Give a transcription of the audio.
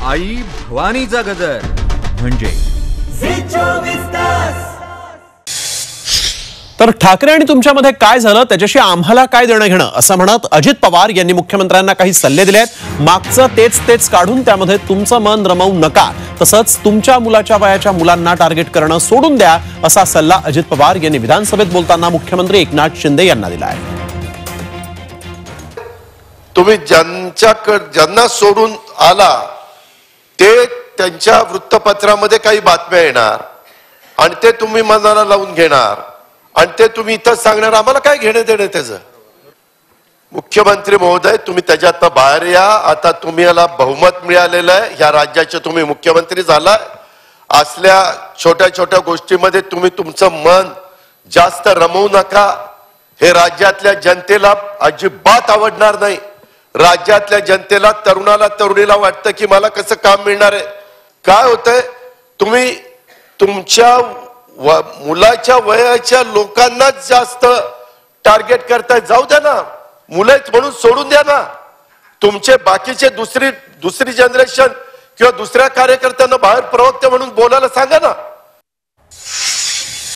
आई भवानीचा गजर. म्हणजे? तर ठाकरे आणि तुमच्यामध्ये काय झालं? त्याच्याशी आम्हाला काय देणं घेणं? असं म्हणत अजित पवार यांनी मुख्यमंत्र्यांना काही सल्ले दिले आहेत मागचं तेच तेच काढून त्यामध्ये तुमचं मन रमवू नका. तसंच तुमच्या मुलाच्या वयाच्या मुलांना टार्गेट करणं सोडून द्या असा सल्ला अजित पवार यांनी विधानसभेत बोलताना मुख्यमंत्री एकनाथ शिंदे यांना दिला आहे तुम्ही ज्यांच्याकडे ज्यांना सोडून आला ते त्यांच्या वृत्तपत्रामध्ये काही बातम्या येणार आणि ते तुम्ही मनाला लावून घेणार आणि ते तुम्ही इथं सांगणार आम्हाला काय घेणं देणं त्याचं? मुख्यमंत्री महोदय तुम्ही त्याच्यातनं बाहेर या. आता तुम्ही याला बहुमत मिळालेलं आहे. ह्या राज्याचे तुम्ही मुख्यमंत्री झाला असल्या छोट्या छोट्या गोष्टीमध्ये तुम्ही तुमचं मन जास्त रमवू नका. हे राज्यातल्या जनतेला अजिबात आवडणार नाही. राज्यातल्या जनतेला तरुणाला तरुणीला वाटतं की मला कसं काम मिळणार आहे? काय होतंय? तुम्ही तुमच्या मुलाच्या वयाच्या लोकांनाच जास्त टार्गेट करताय. जाऊ द्या ना. मुलं म्हणून सोडून द्या ना. तुमचे बाकीचे दुसरी दुसरी जनरेशन किंवा दुसऱ्या कार्यकर्त्यांना बाहेर प्रवक्ते म्हणून बोलायला सांगा ना.